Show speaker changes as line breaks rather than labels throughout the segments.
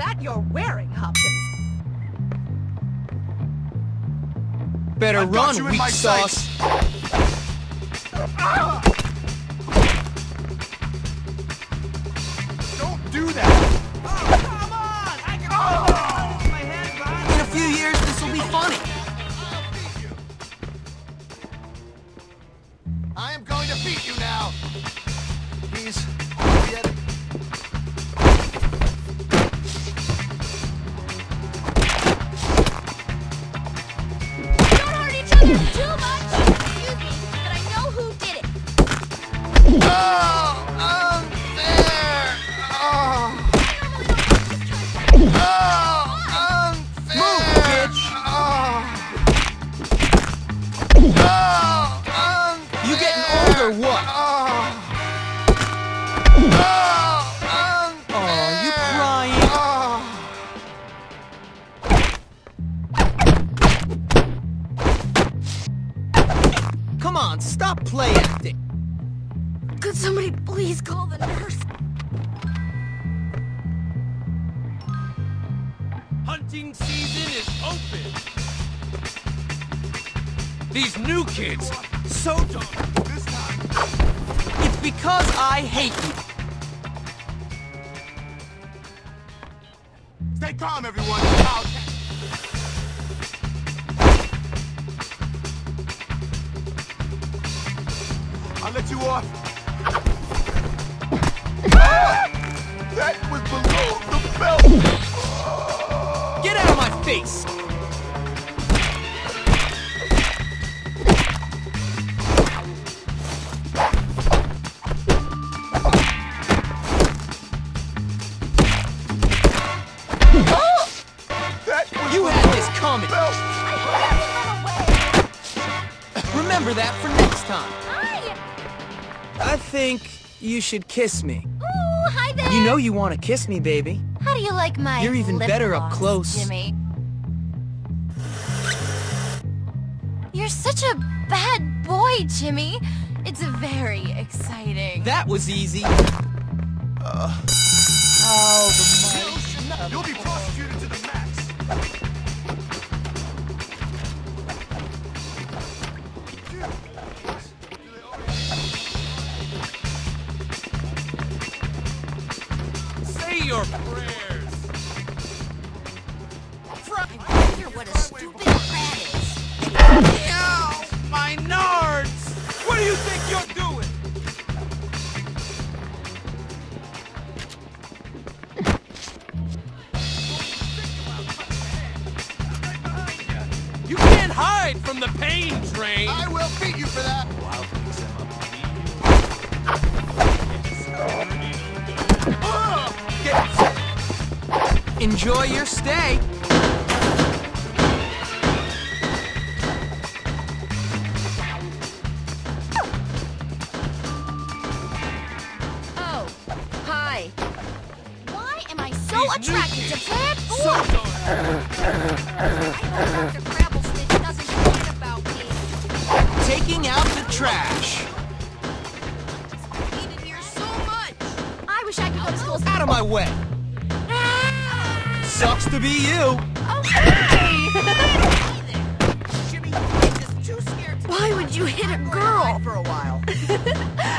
that you're wearing, Hopkins?
Better
got
run,
you
weak
my
sauce.
Don't do that!
In a few years, this will be funny.
I am going to beat you now! He's... Oh,
Come on, stop play acting.
Could somebody please call the nurse?
Hunting season is open. These new kids, so dumb.
This time!
It's because I hate you.
Stay calm, everyone. I'll I'll let you off. That was below the belt.
Get out of my face! You had this coming. Remember that for next time. I think you should kiss me.
Ooh, hi there!
You know you want to kiss me, baby.
How do you like my
You're even
lip
better up close.
Jimmy? You're such a bad boy, Jimmy. It's very exciting.
That was easy. Uh.
Oh, You'll be prosecuted to the max.
Say your prayers. You think you're doing? You can't hide from the pain train.
I will beat you for that.
Enjoy your stay.
Oh, hi. Why am I so
new
attracted to bad
So
boys?
darn.
I hope Dr. Crabblesnitch doesn't forget about me.
Taking out the trash.
Hated here so much. I wish I could go to school.
Out of my way. Sucks to be you.
Why would you hit a girl?
For a while.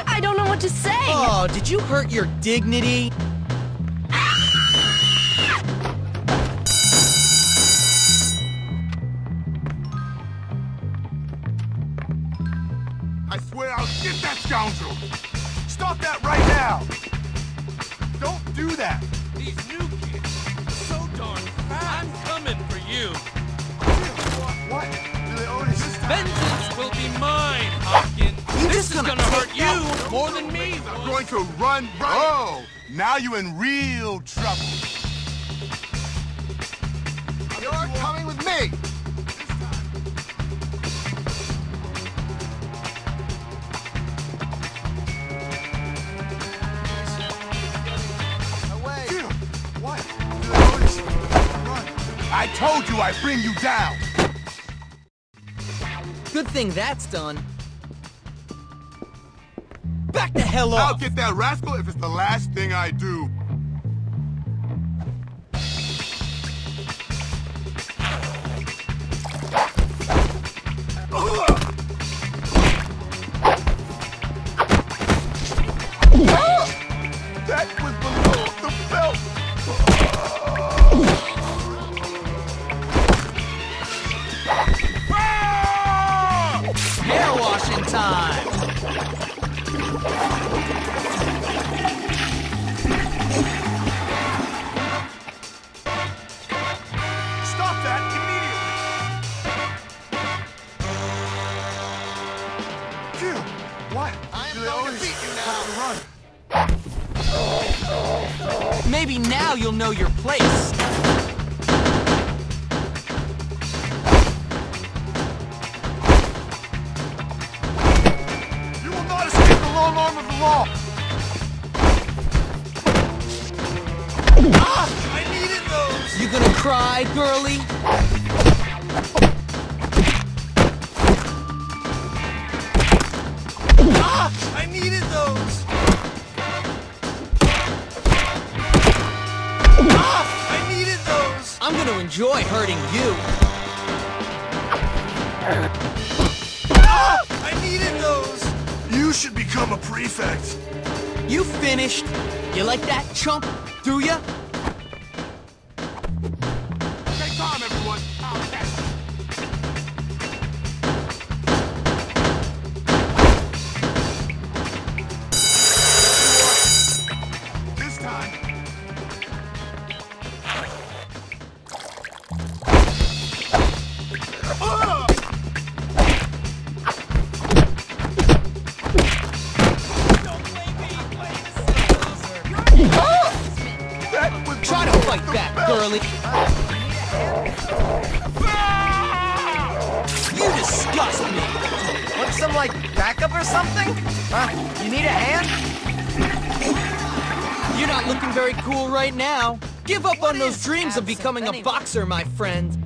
I don't know what to say.
Oh, did you hurt your dignity?
I swear I'll get that scoundrel. Stop that right now. Don't do that.
These new kids, so darn. I'm coming for you.
What? Do they own this?
Vengeance will be mine, Hopkins.
You
this
just
is
gonna
gonna hurt you
that-
more than me.
I'm going to run. Oh, now you're in real trouble. You're coming with me. Told you I'd bring you down.
Good thing that's done. Back the hell
I'll get that rascal if it's the last thing I do.
Time!
Stop that immediately! Q, what?
I'm
Do
going to beat you
run?
Maybe now you'll know your place.
Long of the law!
Ah! I needed those!
You gonna cry, girly?
Ah! I needed those! Ah! I needed those!
I'm gonna enjoy hurting you.
Ah! I needed those!
You should become a prefect.
You finished. You like that, chump? Do ya? Try to fight back, girly. You disgust me.
Want some, like, backup or something? Huh? You need a hand?
You're not looking very cool right now. Give up on those dreams of becoming a boxer, my friend.